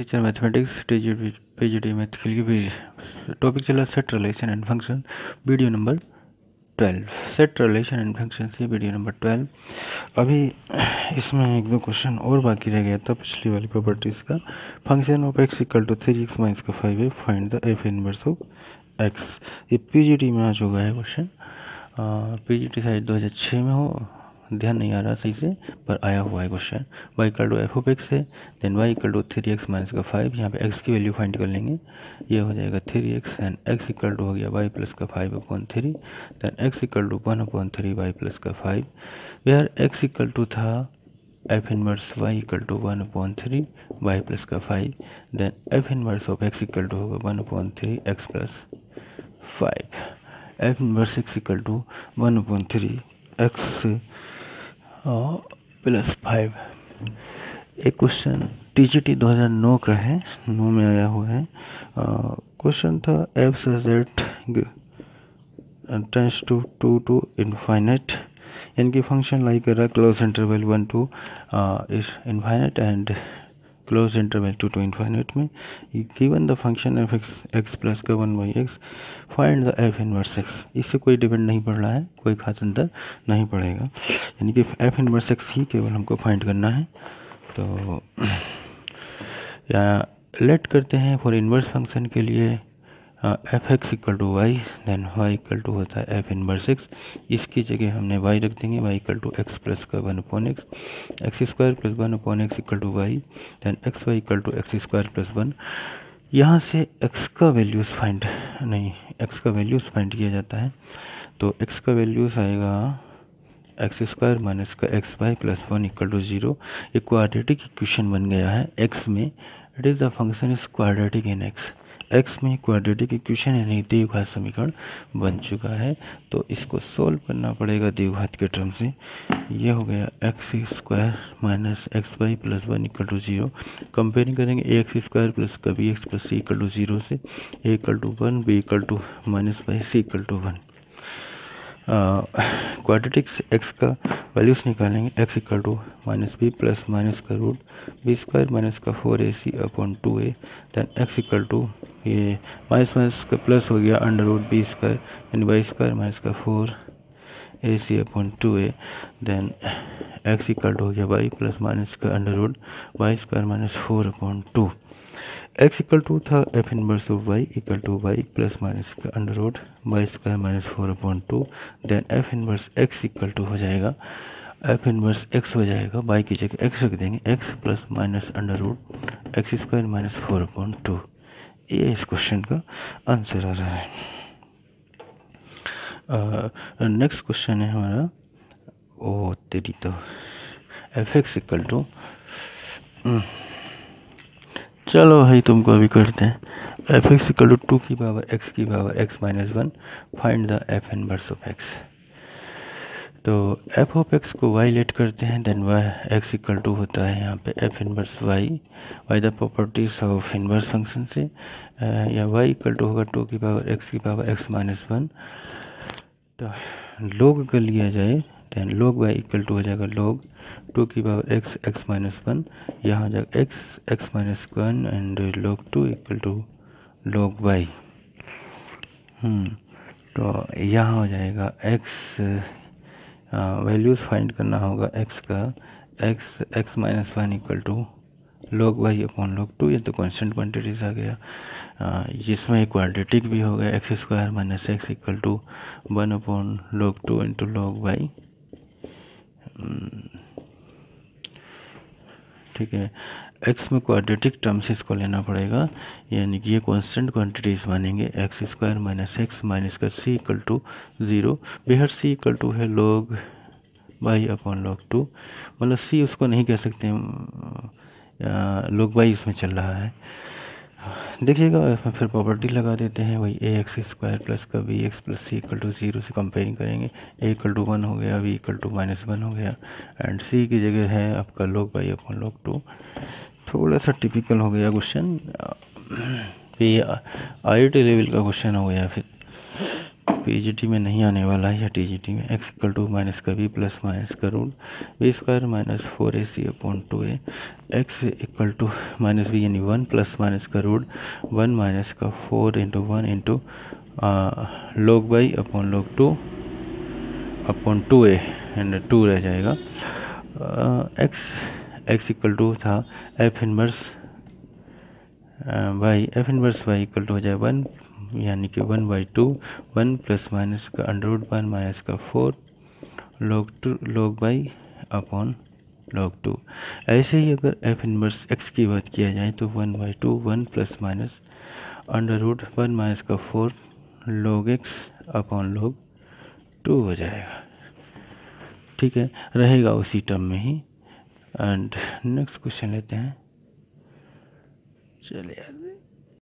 Teacher mathematics P G math के लिए topic चला set relation and function video number twelve set relation and function से video number twelve अभी इसमें एक दो क्वेश्चन और बाकी रह गया था पिछली वाली प्रॉपर्टीज़ का। Function of x equal to three x minus का फाइव है। Find the f inverse of x ये पी जी टी में आ चुका है क्वेश्चन पी जी टी हज़ार छः में हो। ध्यान नहीं आ रहा सही से, पर आया हुआ है question y equal to f of x है then y equal to three x minus का फाइव यहाँ पे एक्स की वैल्यू फाइंड कर लेंगे. ये हो जाएगा three x and x equal to हो गया वाई प्लस का five upon three then x equal to one upon three y plus का five where x equal to था f inverse y equal to one upon three y plus का five then f inverse of x equal to होगा one upon three x plus five f inverse x equal to one upon three x plus five. एक question T G T दो हज़ार नौ का है, नौ में आया हुआ है। क्वेश्चन था f set tends to two to infinite इनकी function like close interval one to is infinite and close interval two to infinite में given the function f x x plus का one by x find the f inverse x इससे कोई depend नहीं पड़ रहा है, कोई खास अंतर नहीं पड़ेगा। यानी कि एफ़ इनवर्स एक्स ही केवल हमको फाइंड करना है। तो या लेट करते हैं फॉर इनवर्स फ़ंक्शन के लिए। F x equal to y then y equal to होता है एफ़ इनवर्स एक्स इसकी जगह हमने वाई रख देंगे y equal to x plus का one upon x x square plus one upon x equal to y then x y equal to x square plus one यहाँ से एक्स का values find नहीं एक्स का values find किया जाता है। तो एक्स का वैल्यूज़ आएगा एक्स स्क्वायर माइनस का x y plus one equal to zero एक क्वाड्रेटिक इक्वेशन बन गया है एक्स में। It is the function is quadratic in x x में क्वाड्रेटिक इक्वेशन यानी द्विघात समीकरण बन चुका है तो इसको सोल्व करना पड़ेगा द्विघात के टर्म से। ये हो गया x square minus x y plus one equal to zero comparing करेंगे ए एक्स स्क्वायर प्लस का b x plus c equal to zero से a equal to one b equal to minus y c equal to one quadratics x का values निकालेंगे। X equal to minus b plus minus का root B square minus का four a c upon two a then x equal to ये minus minus का plus हो गया under root B square, यानी y square minus का four, a c upon two a then x equal to हो गया y plus minus का under root y square minus four upon two. X equal to था f inverse of y equal to y plus minus का under root y square minus four upon two then f inverse x equal to हो जाएगा। F inverse x हो जाएगा Y की जगह x रख देंगे x plus minus under root x square minus four upon two ये इस क्वेश्चन का आंसर आ रहा है। नेक्स्ट क्वेश्चन है हमारा। ओ, तेरी तो एफ़ एक्स इक्वल टू चलो भाई तुमको अभी करते हैं। F x equal to two की पावर एक्स की power x minus one find the f inverse of x तो एफ़ ऑफ़ एक्स को वाई लेट करते हैं then y x equal to होता है यहाँ पे f inverse y y the properties of inverse function से या वाई इक्वल टू होगा टू की पावर एक्स की पावर एक्स माइनस वन तो लोग कर लिया जाए देन लोग वाई इक्वल टू हो जाएगा लोग टू की power x x minus one यहाँ हो जाएगा x x minus one and log two equal to log y तो यहाँ हो जाएगा एक्स वैल्यूज़ फाइंड करना होगा एक्स का x x minus one equal to log y upon log two ये तो कॉन्स्टेंट क्वान्टिटीज आ गया। जिसमें क्वाड्रेटिक भी हो गया x square minus x equal to one upon log two into log y ठीक है। एक्स में क्वाड्रेटिक टर्म्स इसको लेना पड़ेगा, यानी कि ये कांस्टेंट क्वांटिटीज मानेंगे x square minus x minus का सी equal to zero Behar C equal to है लोग बाई अपॉन लॉग टू मतलब सी उसको नहीं कह सकते लोग बाई इसमें चल रहा है। देखिएगा, इसमें फिर प्रॉपर्टी लगा देते हैं, वही ए एक्स स्क्वायर प्लस का b x plus c equal to zero से कंपेयरिंग करेंगे। ए इक्वल टू वन हो गया b equal to minus one हो गया एंड सी की जगह है आपका लोग बाई अपन लोग टू थोड़ा सा टिपिकल हो गया क्वेश्चन ये आई लेवल का क्वेश्चन हो गया फिर। पी में नहीं आने वाला है या टी में एक्स इक्वल टू माइनस का बी प्लस माइनस का root b square minus four a c upon two a x equal to minus b यानी वन प्लस माइनस का रूट वन माइनस का four into one into log by upon log two upon two a and two रह जाएगा। X x equal to था f inverse y f inverse y equal to हो जाए one यानी कि one by two, one plus minus का under root one minus का four log two log by upon log two ऐसे ही अगर एफ़ इनवर्स एक्स की बात किया जाए तो one by two, one plus minus under root one minus का four log x upon log two हो जाएगा। ठीक है, रहेगा उसी टर्म में ही। एंड नेक्स्ट क्वेश्चन लेते हैं। चलिए।